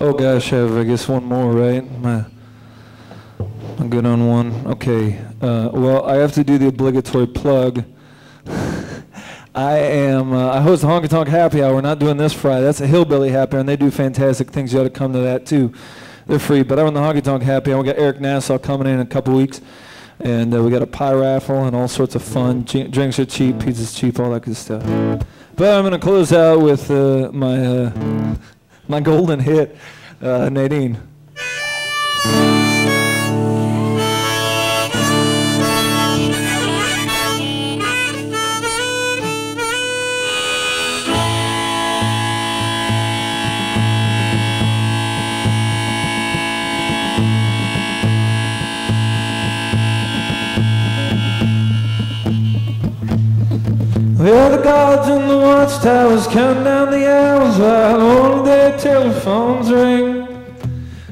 Oh gosh, I have I guess one more, right? I'm good on one. Okay. Uh, well, I have to do the obligatory plug. I am. Uh, I host the Honky Tonk Happy Hour. We're not doing this Friday. That's a hillbilly happy hour, and they do fantastic things. You ought to come to that too. They're free. But I run the Honky Tonk Happy Hour. We got Eric Nassau coming in in a couple weeks, and uh, we got a pie raffle and all sorts of fun. G- drinks are cheap, pizza's cheap, all that good stuff. But I'm going to close out with uh, my uh, my golden hit, uh, Nadine. Guards in the watchtowers count down the hours while all their telephones ring.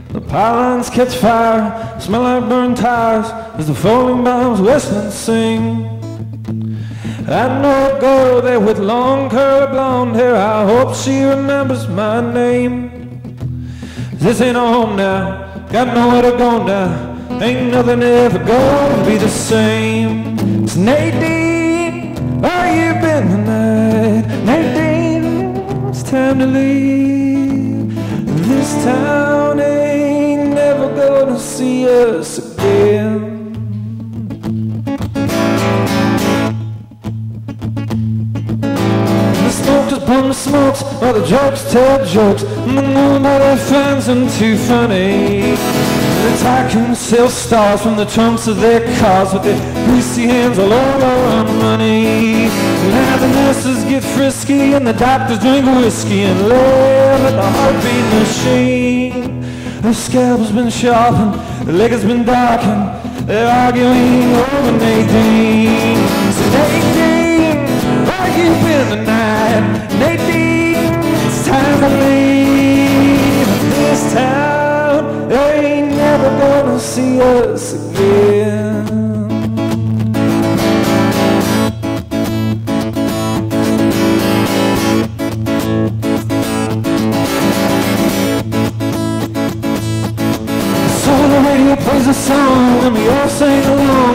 The pylons catch fire, smell like burned tires as the falling bombs whistle and sing. I know a girl there with long curly blonde hair. I hope she remembers my name. This ain't a home now, got nowhere to go now. Ain't nothing ever gonna be the same. It's Nadine, tonight? Nadine, it's time to leave. This town ain't never gonna see us again. The just pump smokes while the jokes tell jokes and nobody finds them too funny. The tycoons sell stars from the trunks of their cars with their greasy hands all over our money. Nurses get frisky and the doctors drink whiskey and live at the heartbeat machine. Her scalp's been sharpened, her leg has been darkened. They're arguing over Nadine. So Nadine, where you been tonight? Nadine, it's time to leave this town. They ain't never gonna see us again.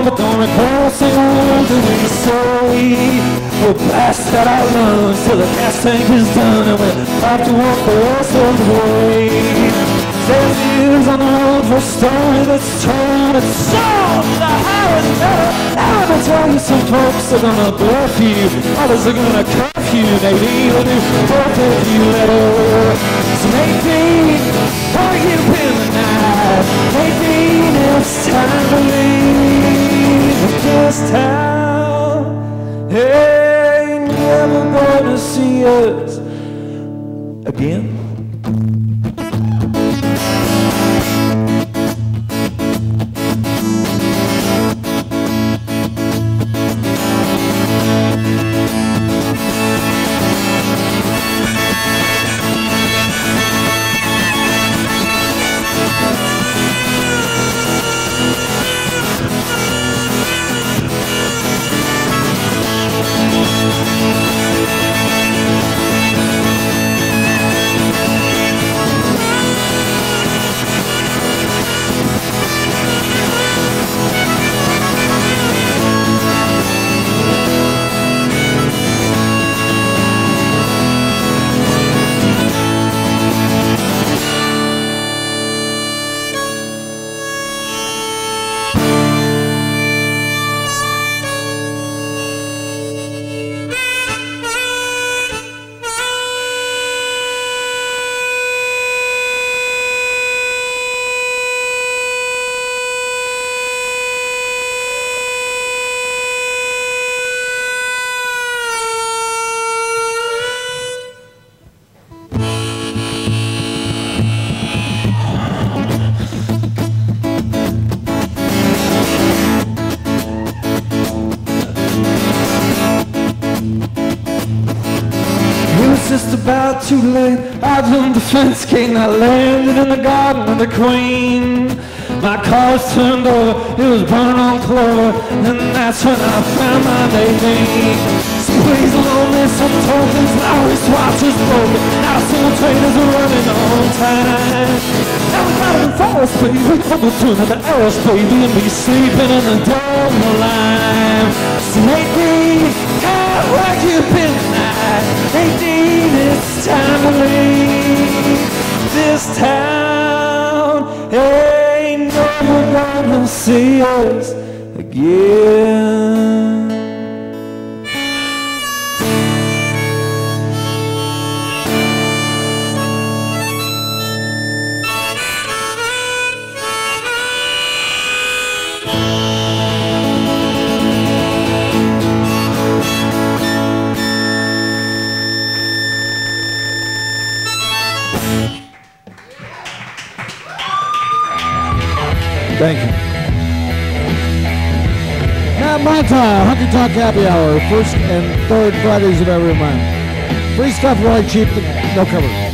But don't recall a single word that we say. We'll blast out our lungs till the gas tank is done and we'll have to walk the rest of the way. There's years on the road for a story that's told. It's so the Harris better. Now let me tell you, some folks are gonna bluff you, others are gonna cuff you. Maybe they'll do both if you her. So Nadine, gonna see us again. Just about too late. I jumped the fence gate and I landed in the garden of the queen. My car was turned over, it was burning on clover, and that's when I found my baby. So please loan me some tokens, my wristwatch is broken. Now some traders are running on time. hours, baby, over two and a half hours, baby, and be sleeping in the dome line. So Nadine, God, see us again. Thank you. Monta, Honky Tonk Happy Hour, first and third Fridays of every month. Free stuff, really cheap, no cover.